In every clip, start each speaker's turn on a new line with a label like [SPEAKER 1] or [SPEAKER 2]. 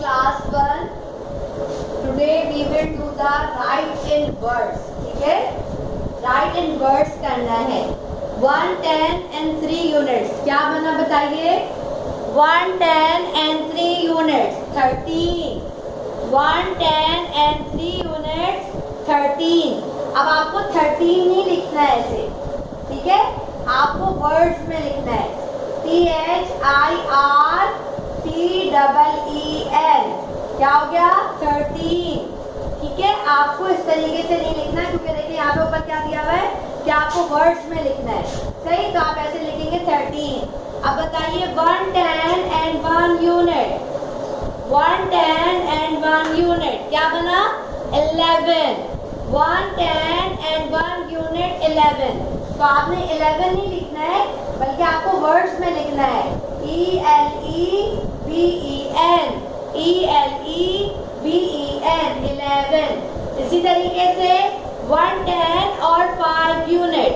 [SPEAKER 1] class 1 today we will do the write in words ठीक है write in words करना है. One ten and three units क्या बना बताइए? One ten and three units thirteen one ten and three units thirteen अब आपको thirteen ही लिखना है ऐसे ठीक है? आपको वर्ड्स में लिखना है. T H I R T double E L क्या हो गया? थर्टीन ठीक है? आपको इस तरीके से नहीं लिखना है, क्योंकि देखिए यहाँ पे ऊपर क्या दिया हुआ है कि आपको वर्ड्स में लिखना है। सही? तो आप ऐसे लिखेंगे थर्टीन अब बताइए one ten and one unit one ten and one unit क्या बना? Eleven one ten and one unit eleven तो आपने इलेवन नहीं लिखना है, बल्कि आपको वर्ड्स में लिखना है. E L E B E E L E B E N eleven इसी तरीके से वन टेन और five unit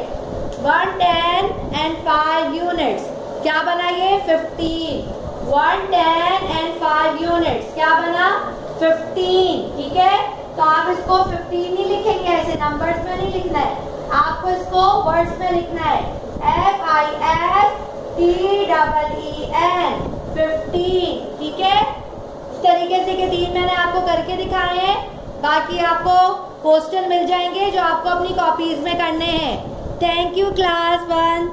[SPEAKER 1] one ten and five units क्या बना ये? Fifteen one ten and five units क्या बना? फिफ्टीन ठीक है? तो आप इसको फिफ्टीन ही लिखेंगे, ऐसे नंबर्स में नहीं लिखना है. आपको इसको वर्ड्स में लिखना है. F I F T double E N fifteen तरीके से के तीन मैंने आपको करके दिखाए हैं। बाकी आपको पोस्टर मिल जाएँगे जो आपको अपनी कॉपीज में करने हैं। Thank you class one